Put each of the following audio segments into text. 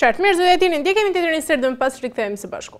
Qartë, mirë zoti Altini, ndjekim një tjetër insert dhe më pas rikthehemi së bashku.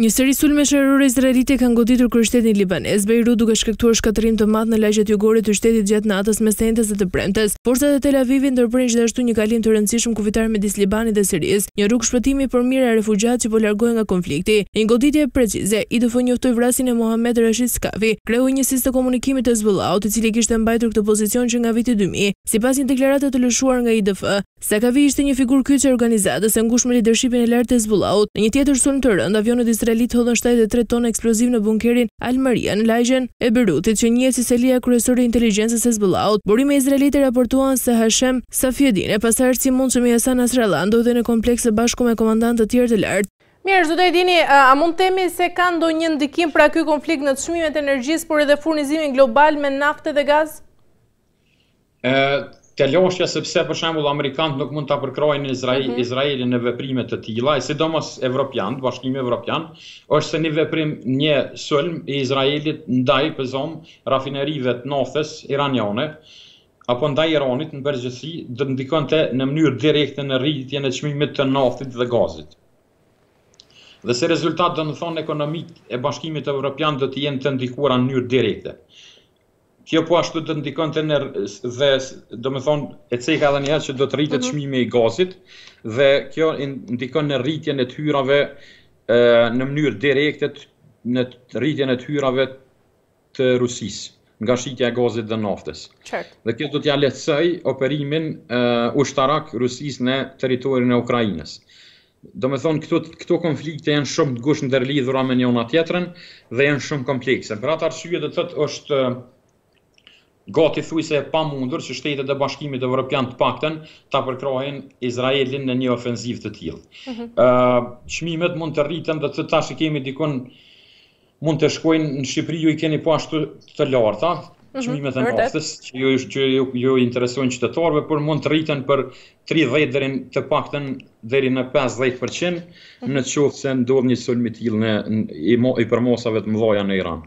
Një seri sulmesh ajrore izraelite kanë goditur kryeqytetin libanez, Bejrut, duke shkaktuar shkatërrim të madh në lagjet jugore të shtetit gjatë natës mes të enjtes dhe të premtes. Forcat e Tel Avivit ndërprenë gjithashtu një kalim të rëndësishëm kufitar midis Libanit dhe Sirisë, një rrugë shpëtimi për mijëra refugjat që po largohen nga konflikti. Në një goditje precize, IDF njoftoi vrasjen e Mohammed Rashid Skafi, kreu i njësisë të komunikimit të Hezbollahut, i cili kishte mbajtur këtë pozicion që nga viti dy mijë. Sipas një deklarate të lëshuar nga IDF, Skafi ishte një figurë kyçe e organizatës e ngushtë me lidershipin e lartë të Hezbollahut. Në një tjetër sulm të rëndë, avionët izraelitë hodhën shtatëdhjetë e tre tonë eksplozivë në bunkerin Al-Maria në lagjen e Bejrutit, që njihet si selia kryesore e inteligjencës së Hezbollahut. Burime izraelite raportuan se Hashem Safieddine pasardhësi i mundshëm i Hassan Nasrallah ndodhej në kompleks së bashku me komandantë të tjerë të lartë. Mirë, zoti Altini, a mund të themi se ka ndonjë ndikim pra ky konflikt në çmimet e energjisë, por edhe furnizimin global me naftë dhe gaz? telashe sepse për shembull amerikanët nuk mund ta përkrahin Izrael, mhm. Izraelin në veprime të tilla, sidomos evropian, bashkimi evropian, është se një veprim një sulm i Izraelit ndaj ta zëmë rafinerive të naftës iraniane apo ndaj Iranit në përgjithësi do të ndikonte në mënyrë direkte në rritjen e çmimit të naftës dhe gazit. Dhe si rezultat domethënë ekonomitë e Bashkimit Evropian do të jenë të ndikuara në mënyrë direkte. Kjo po ashtu do të ndikonte në dhe domethënë e ceka edhe një herë që do të rritet mhm. çmimi mm -hmm. i gazit dhe kjo ndikon në rritjen e të hyrave në mënyrë direkte në rritjen e të hyrave të Rusisë nga shitja e gazit dhe naftës. Qartë. Dhe kjo do t'ia lehtësojë operimin uh, ushtarak Rusisë në territorin e Ukrainës. Domethënë këto këto konflikte janë shumë të ngusht ndërlidhura me njona tjetrën dhe janë shumë komplekse. Për atë arsye do të thotë është gati thuajse e pamundur që shtetet e Bashkimit Evropian të paktën ta përkrahin Izraelin në një ofenzivë të tillë. Ëh, çmimet mund të rriten, do të thotë tash i kemi dikun Mund të shkojnë në Shqipëri, ju i keni po ashtu të larta, mhm, çmimet e naftës, që ju, që ju, ju interesojnë qytetarëve, por mund të rriten për 30 deri të paktën deri në 50% në mhm. qoftë se ndodh një sulm i tillë në i, i përmasave të mëdha në Iran.